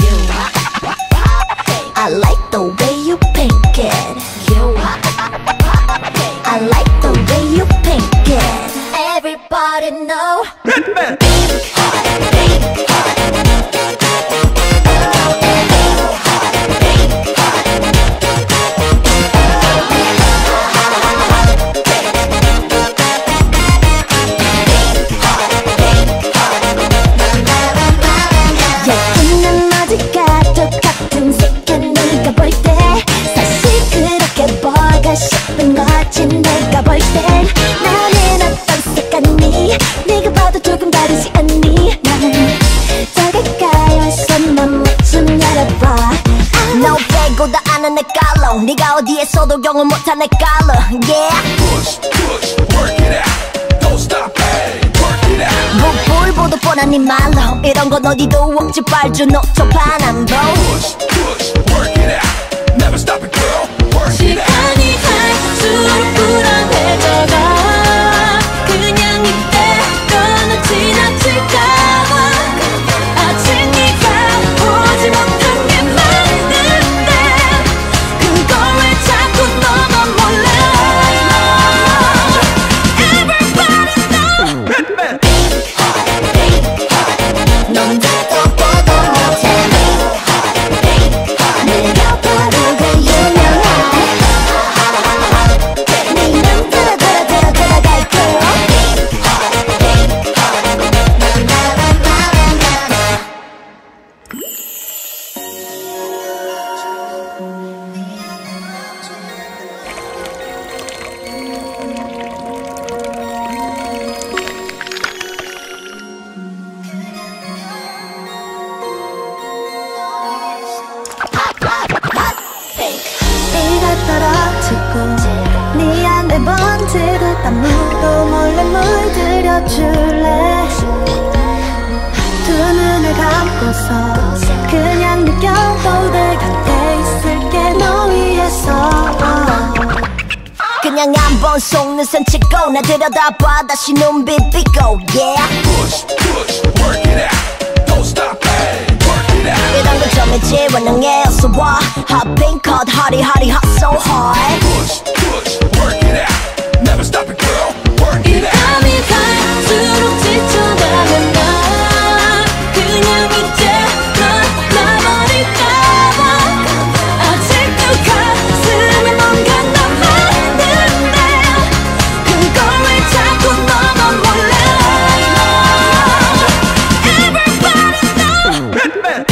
You I like the way you pink it. You I like the way you pink it. Everybody know. 아는 내 깔로 네가 어디에서도 경험 못한 내 깔로 yeah push, push, work it out. Don't stop, hey, work it out. 물보도 뻔한 네 말로 이런 건 어디도 없지 빨주 녹초 파남도 Push, push, 번지듯 아무도 몰래 물들여줄래 두 눈을 감고서 그냥 느껴도 돼 곁에 있을게 너 위해서 그냥 한번 선 찍고 나 들여다봐 다시 눈빛 비고 yeah Push, push, work it out. Don't stop, hey, work it out. 이런 건 점이지 원능해 어서 와 Hot pink hot hotty hotty hot so hard Push, man.